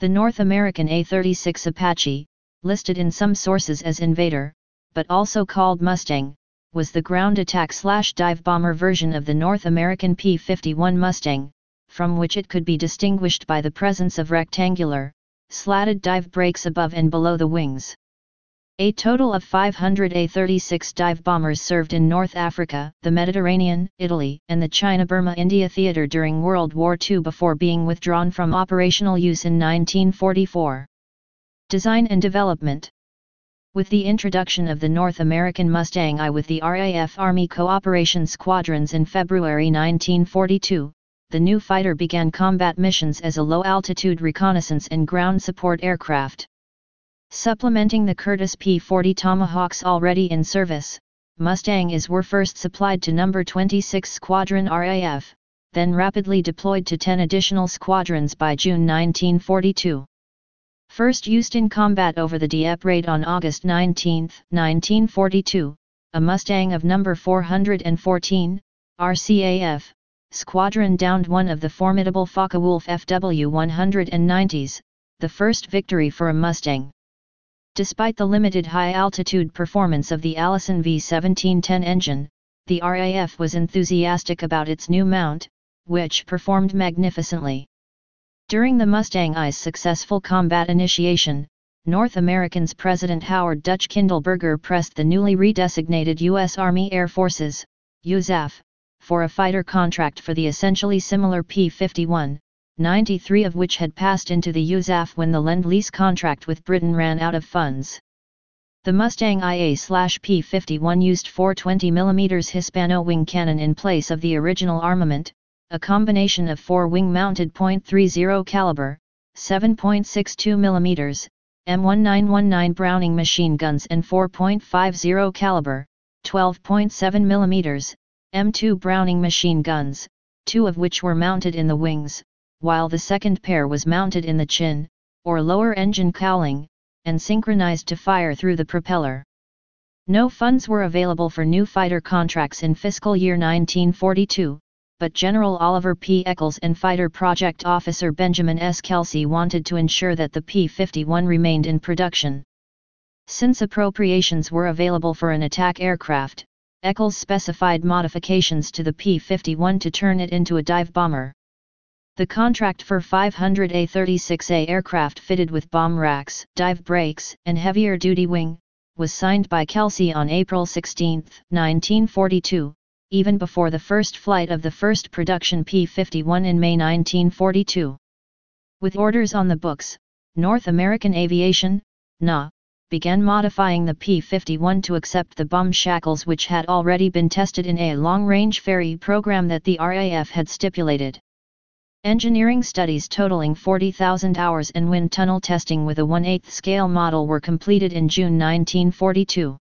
The North American A-36 Apache, listed in some sources as Invader, but also called Mustang, was the ground attack slash dive bomber version of the North American P-51 Mustang, from which it could be distinguished by the presence of rectangular, slatted dive brakes above and below the wings. A total of 500 A-36 dive bombers served in North Africa, the Mediterranean, Italy, and the China-Burma-India theater during World War II before being withdrawn from operational use in 1944. Design and Development With the introduction of the North American Mustang I with the RAF Army Cooperation Squadrons in February 1942, the new fighter began combat missions as a low-altitude reconnaissance and ground support aircraft. Supplementing the Curtiss P-40 Tomahawks already in service, Mustang is were first supplied to No. 26 Squadron RAF, then rapidly deployed to 10 additional squadrons by June 1942. First used in combat over the Dieppe raid on August 19, 1942, a Mustang of No. 414, RCAF, squadron downed one of the formidable Focke-Wulf FW-190s, the first victory for a Mustang. Despite the limited high-altitude performance of the Allison V1710 engine, the RAF was enthusiastic about its new mount, which performed magnificently. During the Mustang I's successful combat initiation, North Americans President Howard Dutch Kindelberger pressed the newly redesignated U.S. Army Air Forces, USAF, for a fighter contract for the essentially similar P-51, 93 of which had passed into the USAF when the Lend-Lease contract with Britain ran out of funds. The Mustang IA-P-51 used 420mm Hispano wing cannon in place of the original armament, a combination of four wing-mounted .30 caliber, 7.62mm, M1919 Browning machine guns and 4.50 caliber, 12.7mm, M2 Browning machine guns, two of which were mounted in the wings, while the second pair was mounted in the chin, or lower engine cowling, and synchronized to fire through the propeller. No funds were available for new fighter contracts in fiscal year 1942, but General Oliver P. Echols and Fighter Project Officer Benjamin S. Kelsey wanted to ensure that the P-51 remained in production. Since appropriations were available for an attack aircraft, Echols specified modifications to the P-51 to turn it into a dive bomber. The contract for 500 A-36A aircraft fitted with bomb racks, dive brakes, and heavier duty wing, was signed by Kelsey on April 16, 1942, even before the first flight of the first production P-51 in May 1942. With orders on the books, North American Aviation, NA, began modifying the P-51 to accept the bomb shackles which had already been tested in a long-range ferry program that the RAF had stipulated. Engineering studies totaling 40,000 hours and wind tunnel testing with a 1/8 scale model were completed in June 1942.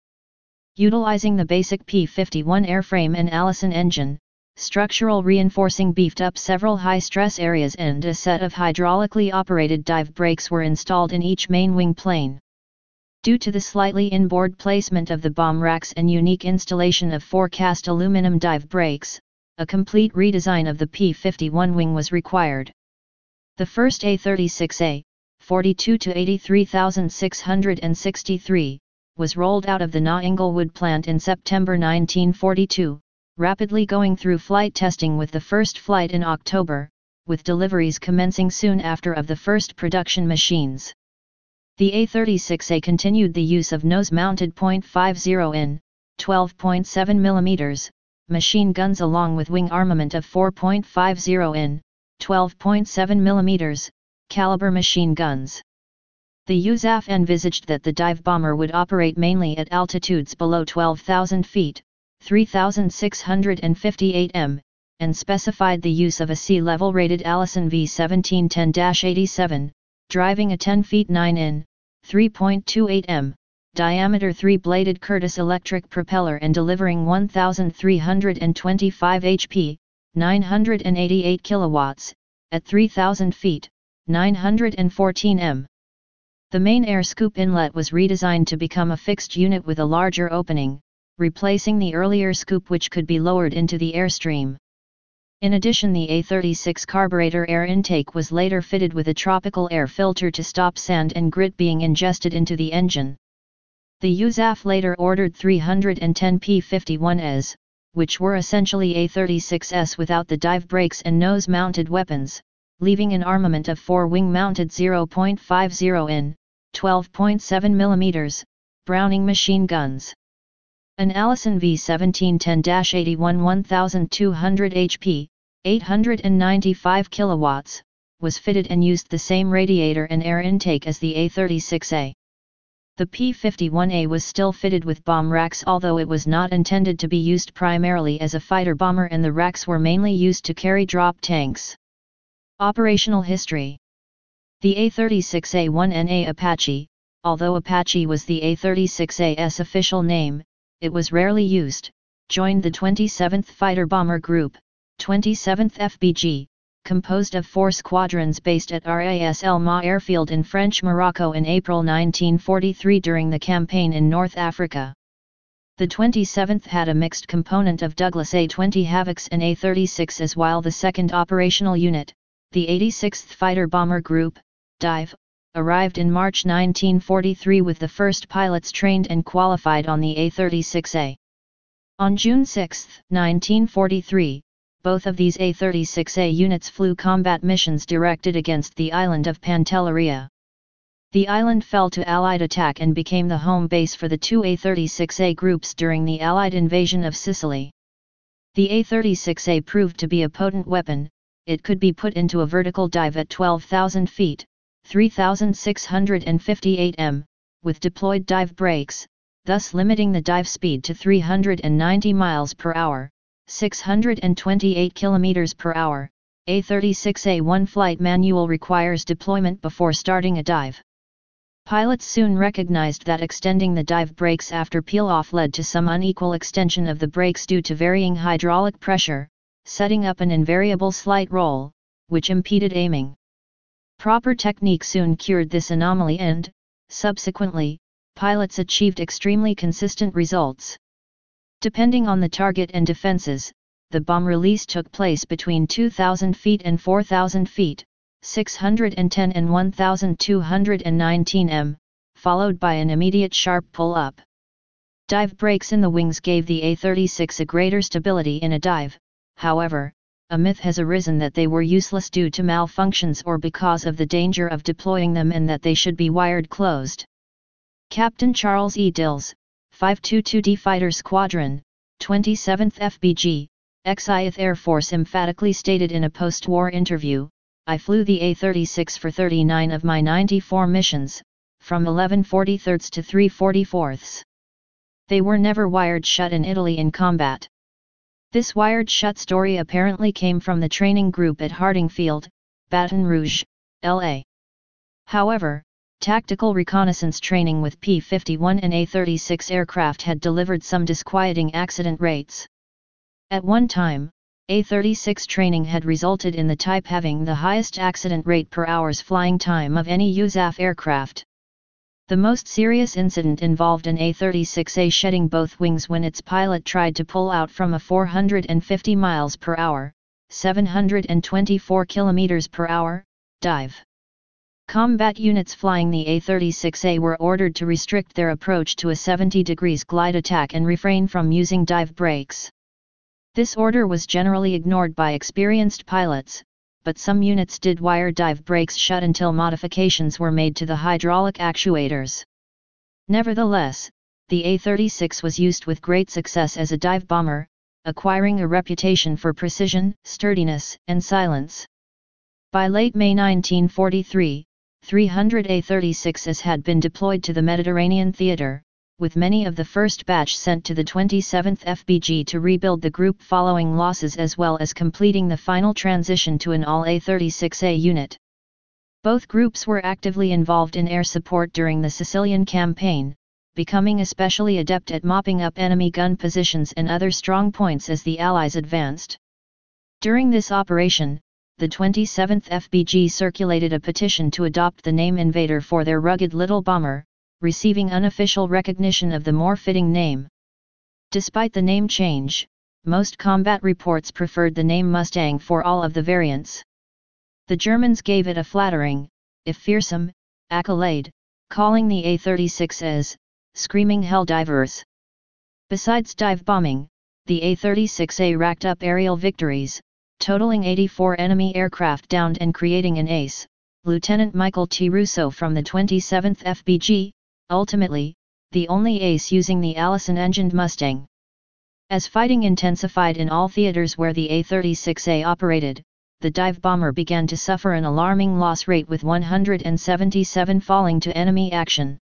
Utilizing the basic P-51 airframe and Allison engine, structural reinforcing beefed up several high-stress areas and a set of hydraulically operated dive brakes were installed in each main wing plane. Due to the slightly inboard placement of the bomb racks and unique installation of four cast aluminum dive brakes, a complete redesign of the P-51 wing was required. The first A-36A, 42 to 83,663, was rolled out of the Na Inglewood plant in September 1942, rapidly going through flight testing with the first flight in October, with deliveries commencing soon after of the first production machines. The A-36A continued the use of nose-mounted .50 in, 12.7 mm, machine guns along with wing armament of 4.50 in, 12.7 mm, caliber machine guns. The USAF envisaged that the dive bomber would operate mainly at altitudes below 12,000 feet, 3,658 m, and specified the use of a sea-level rated Allison V1710-87, driving a 10 feet 9 in, 3.28 m, diameter 3-bladed Curtiss electric propeller and delivering 1,325 HP, 988 kilowatts, at 3,000 feet, 914 m. The main air scoop inlet was redesigned to become a fixed unit with a larger opening, replacing the earlier scoop which could be lowered into the airstream. In addition the A-36 carburetor air intake was later fitted with a tropical air filter to stop sand and grit being ingested into the engine. The USAF later ordered 310 P-51s, which were essentially A-36s without the dive brakes and nose-mounted weapons, leaving an armament of four wing-mounted 0.50 in, 12.7 mm, Browning machine guns. An Allison V1710-81 1200 HP, 895 kilowatts, was fitted and used the same radiator and air intake as the A36A. The P-51A was still fitted with bomb racks although it was not intended to be used primarily as a fighter bomber and the racks were mainly used to carry drop tanks. Operational History The A-36A-1NA Apache, although Apache was the A-36A's official name, it was rarely used, joined the 27th Fighter Bomber Group, 27th FBG, composed of four squadrons based at RAS El Ma airfield in French Morocco in April 1943 during the campaign in North Africa. The 27th had a mixed component of Douglas A-20 Havocs and A-36s while the second operational unit, the 86th Fighter Bomber Group, DIVE, arrived in March 1943 with the first pilots trained and qualified on the A-36A. On June 6, 1943, both of these A-36A units flew combat missions directed against the island of Pantelleria. The island fell to Allied attack and became the home base for the two A-36A groups during the Allied invasion of Sicily. The A-36A proved to be a potent weapon, it could be put into a vertical dive at 12,000 feet, 3,658 m, with deployed dive brakes, thus limiting the dive speed to 390 miles per hour, 628 km per hour. A36A1 flight manual requires deployment before starting a dive. Pilots soon recognized that extending the dive brakes after peel-off led to some unequal extension of the brakes due to varying hydraulic pressure, setting up an invariable slight roll, which impeded aiming. Proper technique soon cured this anomaly and, subsequently, pilots achieved extremely consistent results. Depending on the target and defenses, the bomb release took place between 2,000 feet and 4,000 feet, 610 and 1,219 m, followed by an immediate sharp pull-up. Dive brakes in the wings gave the A-36 a greater stability in a dive, however, a myth has arisen that they were useless due to malfunctions or because of the danger of deploying them and that they should be wired closed. Captain Charles E. Dills, 522D Fighter Squadron, 27th FBG, XIth Air Force emphatically stated in a post-war interview, I flew the A-36 for 39 of my 94 missions, from 1143 to 344 They were never wired shut in Italy in combat. This wired shut story apparently came from the training group at Harding Field, Baton Rouge, LA. However, tactical reconnaissance training with P-51 and A-36 aircraft had delivered some disquieting accident rates. At one time, A-36 training had resulted in the type having the highest accident rate per hour's flying time of any USAF aircraft. The most serious incident involved an A-36A shedding both wings when its pilot tried to pull out from a 450 miles per hour, 724 kilometers per hour, dive. Combat units flying the A-36A were ordered to restrict their approach to a 70 degrees glide attack and refrain from using dive brakes. This order was generally ignored by experienced pilots, but some units did wire dive brakes shut until modifications were made to the hydraulic actuators. Nevertheless, the A-36 was used with great success as a dive bomber, acquiring a reputation for precision, sturdiness, and silence. By late May 1943, 300 A-36s had been deployed to the Mediterranean theater, with many of the first batch sent to the 27th FBG to rebuild the group following losses as well as completing the final transition to an all A-36A unit. Both groups were actively involved in air support during the Sicilian campaign, becoming especially adept at mopping up enemy gun positions and other strong points as the Allies advanced. During this operation, the 27th FBG circulated a petition to adopt the name Invader for their rugged little bomber, receiving unofficial recognition of the more fitting name. Despite the name change, most combat reports preferred the name Mustang for all of the variants. The Germans gave it a flattering, if fearsome, accolade, calling the A-36 as, Screaming Hell Divers. Besides dive bombing, the A-36A racked up aerial victories, totaling 84 enemy aircraft downed and creating an ace, Lieutenant Michael T. Russo from the 27th FBG, ultimately, the only ace using the Allison-engined Mustang. As fighting intensified in all theaters where the A-36A operated, the dive bomber began to suffer an alarming loss rate with 177 falling to enemy action.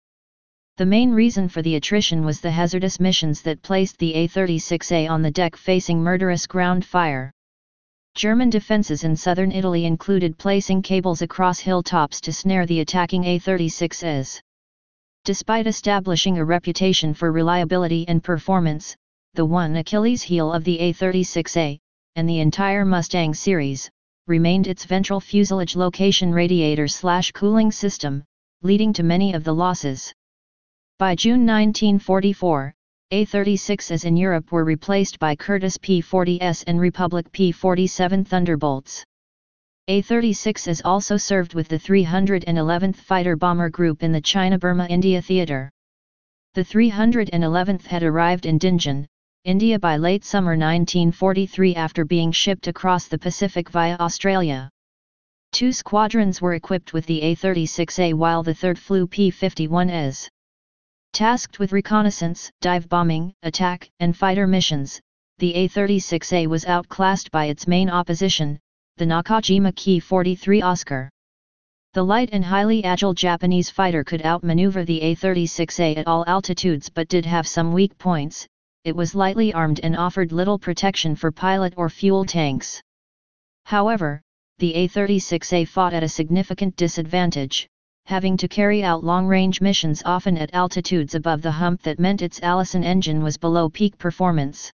The main reason for the attrition was the hazardous missions that placed the A-36A on the deck facing murderous ground fire. German defences in southern Italy included placing cables across hilltops to snare the attacking A-36s. Despite establishing a reputation for reliability and performance, the one Achilles heel of the A-36A, and the entire Mustang series, remained its ventral fuselage location radiator slash cooling system, leading to many of the losses. By June 1944, A-36s in Europe were replaced by Curtiss P-40S and Republic P-47 Thunderbolts. A-36s also served with the 311th Fighter Bomber Group in the China-Burma-India theater. The 311th had arrived in Dinjan, India by late summer 1943 after being shipped across the Pacific via Australia. Two squadrons were equipped with the A-36A while the third flew P-51s. Tasked with reconnaissance, dive bombing, attack, and fighter missions, the A-36A was outclassed by its main opposition, the Nakajima Ki-43 Oscar. The light and highly agile Japanese fighter could outmaneuver the A-36A at all altitudes but did have some weak points, it was lightly armed and offered little protection for pilot or fuel tanks. However, the A-36A fought at a significant disadvantage, having to carry out long-range missions often at altitudes above the hump that meant its Allison engine was below peak performance.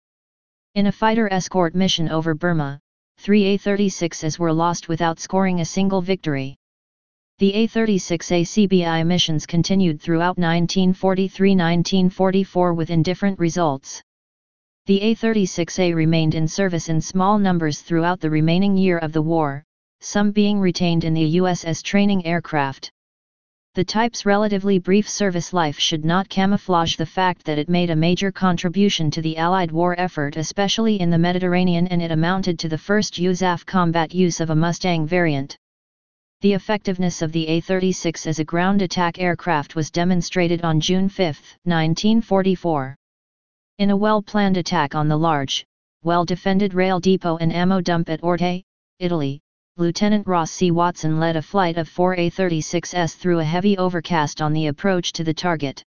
In a fighter escort mission over Burma, three A-36s were lost without scoring a single victory. The A-36A CBI missions continued throughout 1943-1944 with indifferent results. The A-36A remained in service in small numbers throughout the remaining year of the war, some being retained in the U.S. as training aircraft. The type's relatively brief service life should not camouflage the fact that it made a major contribution to the Allied war effort especially in the Mediterranean and it amounted to the first USAF combat use of a Mustang variant. The effectiveness of the A-36 as a ground attack aircraft was demonstrated on June 5, 1944. In a well-planned attack on the large, well-defended rail depot and ammo dump at Orte, Italy, Lieutenant Ross C. Watson led a flight of four A-36s through a heavy overcast on the approach to the target.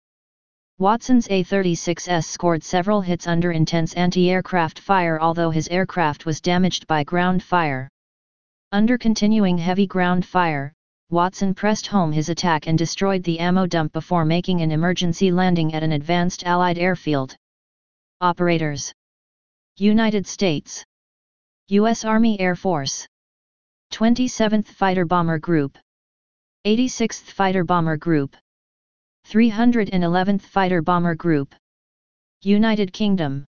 Watson's A-36s scored several hits under intense anti-aircraft fire although his aircraft was damaged by ground fire. Under continuing heavy ground fire, Watson pressed home his attack and destroyed the ammo dump before making an emergency landing at an advanced Allied airfield. Operators United States U.S. Army Air Force 27th Fighter Bomber Group. 86th Fighter Bomber Group. 311th Fighter Bomber Group. United Kingdom.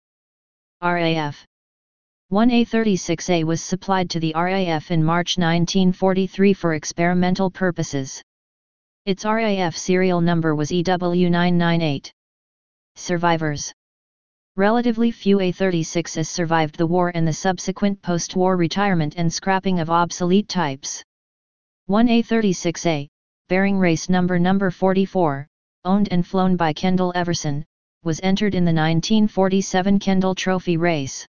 RAF 1A36A was supplied to the RAF in March 1943 for experimental purposes. Its RAF serial number was EW998. Survivors Relatively few A36s survived the war and the subsequent post-war retirement and scrapping of obsolete types. 1 A36A, bearing race number number 44, owned and flown by Kendall Everson, was entered in the 1947 Kendall Trophy race.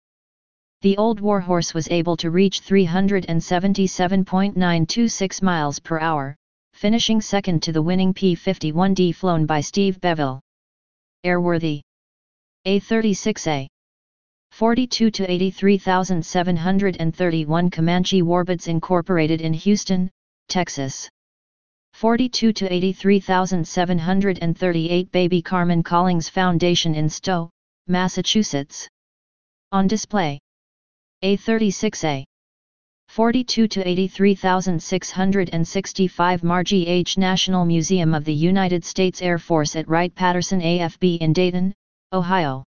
The old warhorse was able to reach 377.926 miles per hour, finishing second to the winning P-51D flown by Steve Beville. Airworthy A-36A 42 to 83,731 Comanche Warbirds Incorporated in Houston, Texas. 42 to 83,738 Baby Carmen Collings Foundation in Stow, Massachusetts. On display. A36A 42 to 83,665 Margie H. National Museum of the United States Air Force at Wright-Patterson AFB in Dayton, Ohio.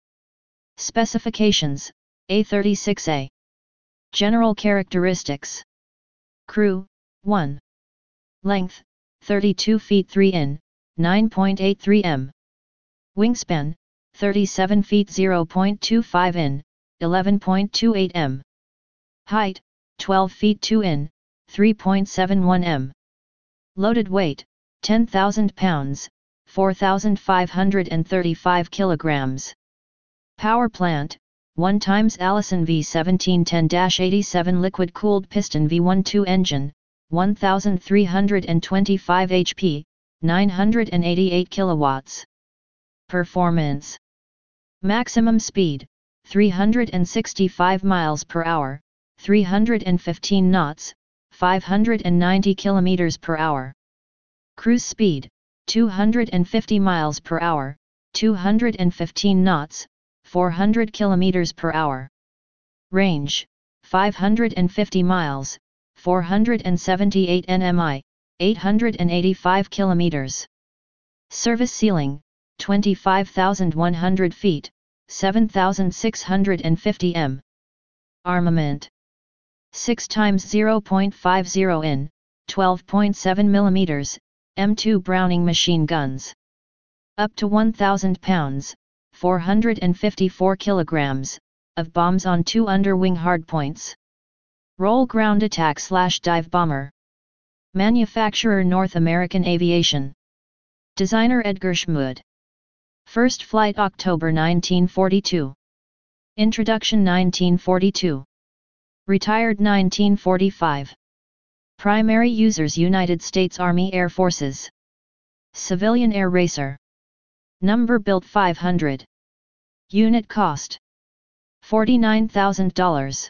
Specifications A36A General characteristics. Crew 1 Length 32 feet 3 in 9.83 m. Wingspan 37 feet 0.25 in 11.28 m. Height 12 feet 2 in 3.71 m. Loaded weight 10,000 pounds 4,535 kilograms Power plant 1 times Allison V1710-87 liquid-cooled piston V12 engine, 1325 HP, 988 kilowatts. Performance Maximum speed 365 miles per hour, 315 knots, 590 kilometers per hour. Cruise speed 250 miles per hour, 215 knots, 400 km per hour. Range 550 miles, 478 nmi, 885 km. Service ceiling 25,100 feet, 7,650 m. Armament 6 times 0.50 in, 12.7 mm, M2 Browning machine guns. Up to 1,000 pounds, 454 kilograms, of bombs on two underwing hardpoints. Roll ground attack slash dive bomber. Manufacturer North American Aviation. Designer Edgar Schmued. First flight October 1942. Introduction 1942. Retired 1945. Primary users United States Army Air Forces. Civilian Air Racer. Number built 500. Unit cost $49,000.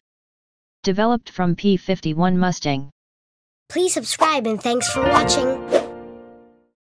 Developed from P-51 Mustang. Please subscribe and thanks for watching.